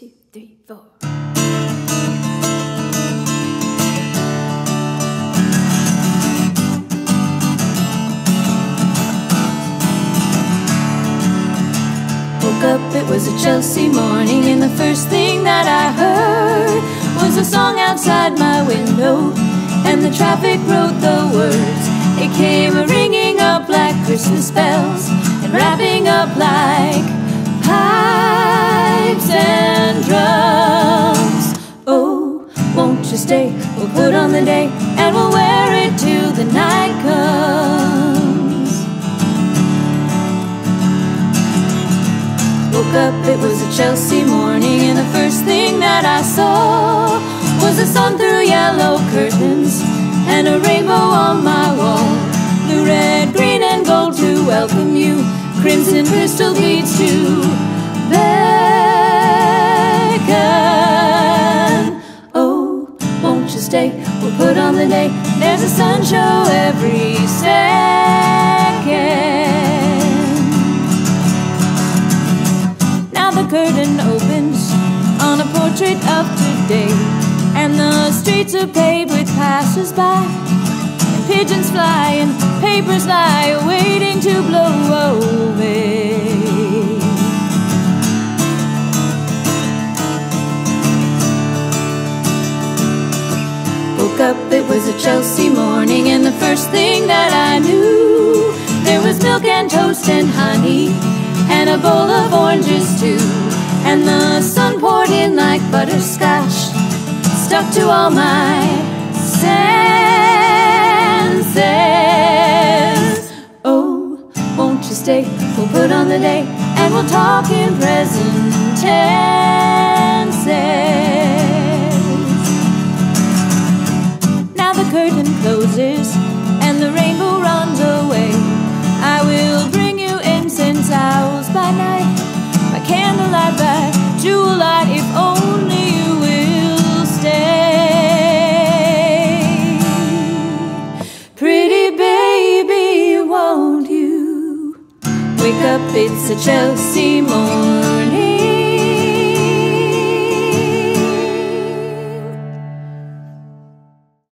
two, three, four. Woke up, it was a Chelsea morning, and the first thing that I heard was a song outside my window, and the traffic wrote the words. It came ringing up like Christmas bells, and wrapping up like We'll put on the day, and we'll wear it till the night comes. Woke up, it was a Chelsea morning, and the first thing that I saw was the sun through yellow curtains and a rainbow on my wall. Blue, red, green, and gold to welcome you, crimson crystal beads to We'll put on the day. There's a sun show every second. Now the curtain opens on a portrait of today, and the streets are paved with passers-by, and pigeons fly and papers lie, waiting to blow away. Up, it was a Chelsea morning, and the first thing that I knew, there was milk and toast and honey, and a bowl of oranges too. And the sun poured in like butterscotch, stuck to all my senses. Oh, won't you stay? We'll put on the day, and we'll talk in present tenses. Closes and the rainbow runs away. I will bring you incense owls by night, by candlelight, by jewel light, if only you will stay. Pretty baby, won't you wake up? It's a Chelsea morning.